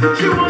You